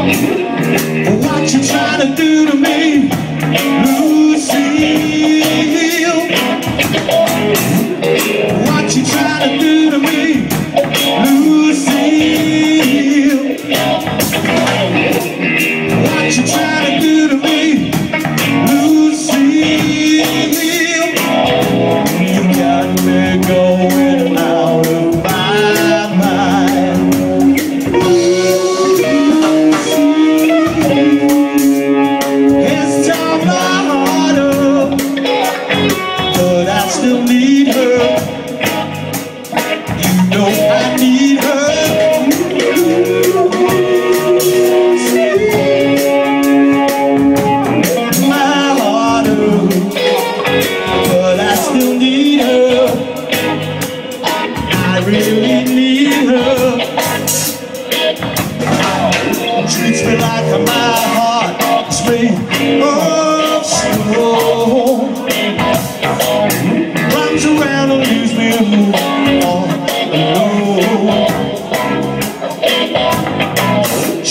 What you trying to do to me, Lucille? What you to do to me, Lucille? What you to do to me, Lucille? You got me going need her.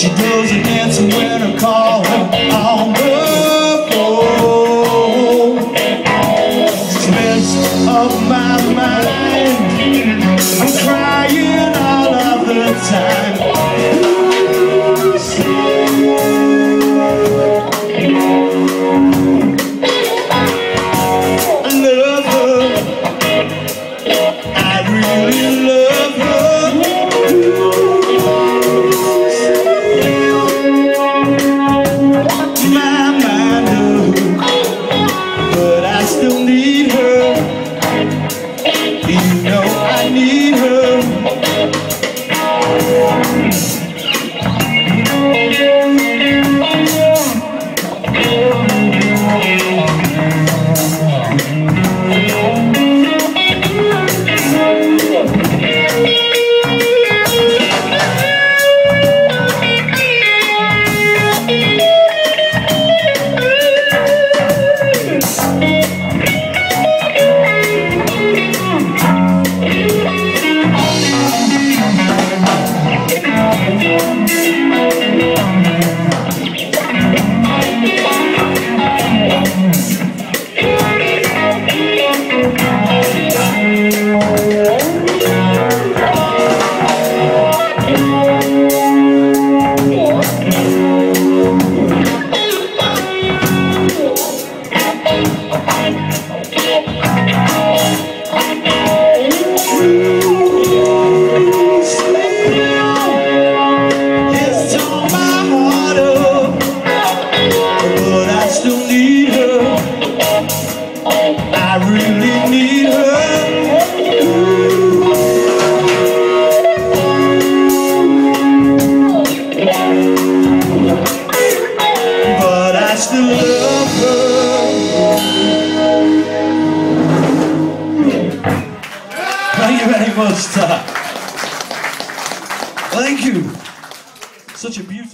She does a dancing when I call her on the phone. She's mess of my mind. I'm crying all of the time. You know I need her. I really need her. Thank you. Such a beautiful.